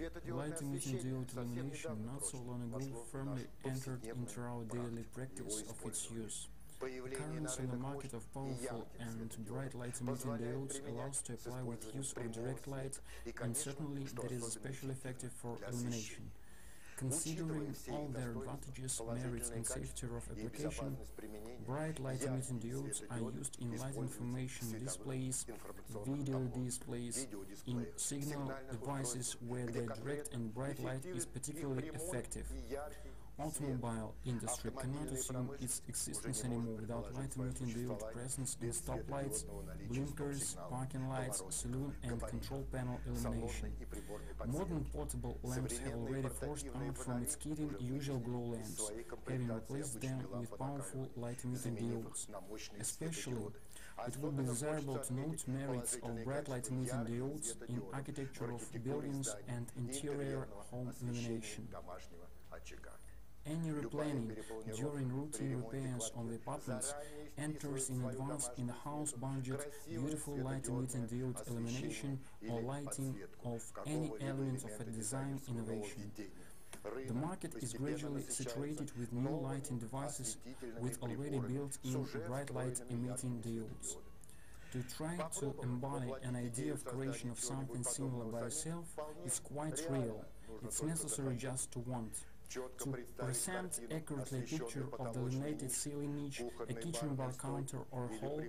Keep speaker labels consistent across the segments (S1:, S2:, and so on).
S1: Light-emitting diode illumination not so long ago firmly entered into our daily practice of its use. The currents on the market of powerful and bright light-emitting diodes allows to apply with use of direct light and certainly that is especially effective for illumination. Considering all their advantages, merits and safety of application, bright light-emitting diodes are used in light information displays, video displays, in signal devices where their direct and bright light is particularly effective. Automobile industry cannot assume its existence anymore without light-emitting diode presence in stoplights, blinkers, parking lights, saloon and control panel illumination. Modern portable lamps have already forced out from its kitting usual glow lamps, having replaced them with powerful light-emitting diodes. Especially, it would be desirable to note merits of bright light-emitting diodes in architecture of buildings and interior home illumination. Any replanning during routine repairs on the apartments enters in advance in the house budget beautiful light-emitting diode illumination or lighting of any element of a design innovation. The market is gradually saturated with new lighting devices with already built-in bright light-emitting diodes. To try to embody an idea of creation of something similar by yourself is quite real. It's necessary just to want. To present accurately a picture of the illuminated ceiling niche, a kitchen bar counter or hall,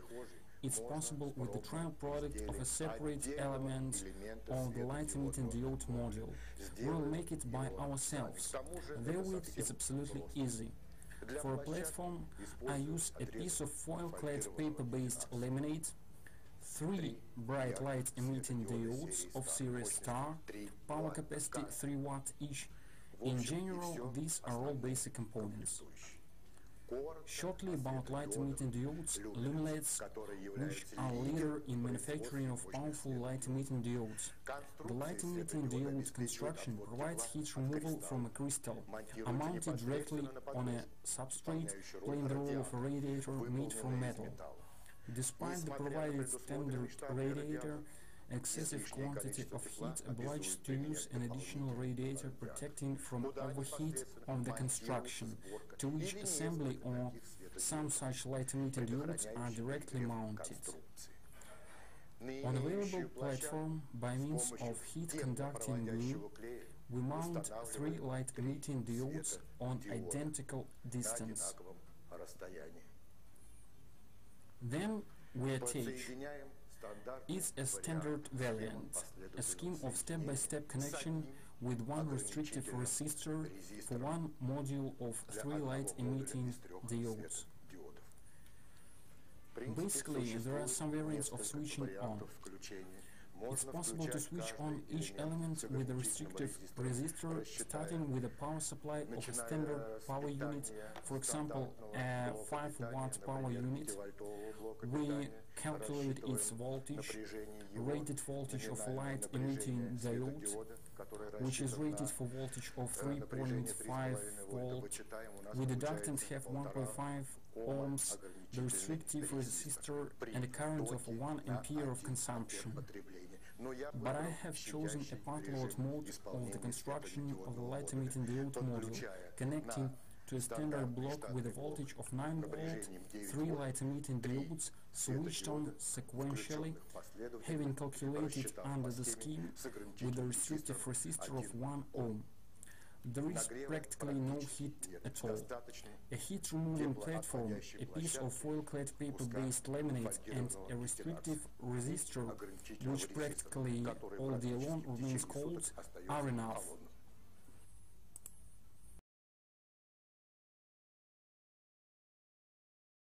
S1: it's possible with the trial product of a separate element of the light-emitting diode module. We'll make it by ourselves. Therewith, it's absolutely easy. For a platform, I use a piece of foil-clad paper-based laminate, three bright light emitting diodes of series star, power capacity 3 watt each. In general, these are all basic components. Shortly about light emitting diodes, Lumileds, which are leader in manufacturing of powerful light emitting diodes. The light emitting diode construction provides heat removal from a crystal, mounted directly on a substrate, playing the role of a radiator made from metal. Despite the provided standard radiator, excessive quantity of heat obliged to use an additional radiator protecting from overheat on the construction, to which assembly or some such light-emitting diodes are directly mounted. On available platform, by means of heat-conducting glue, we mount three light-emitting diodes on identical distance. Then we attach is a standard variant, a scheme of step-by-step -step connection with one restrictive resistor for one module of three light-emitting diodes. Basically, there are some variants of switching on. It's possible to switch on each element with a restrictive resistor starting with a power supply of a standard power unit, for example a 5 watt power unit. We calculate its voltage, rated voltage of light emitting diode, which is rated for voltage of 3.5 volt. The deduct and have 1.5 ohms, the restrictive resistor and a current of 1 ampere of consumption. But I have chosen a part load mode of the construction of the light emitting diode module, connecting to a standard block with a voltage of 9 volt, three light emitting diodes switched on sequentially, having calculated under the scheme with a restrictive resistor of 1 ohm. There is practically no heat at all. A heat-removing platform, a piece of foil-clad paper-based laminate and a restrictive resistor, which practically all day long remains cold, are enough.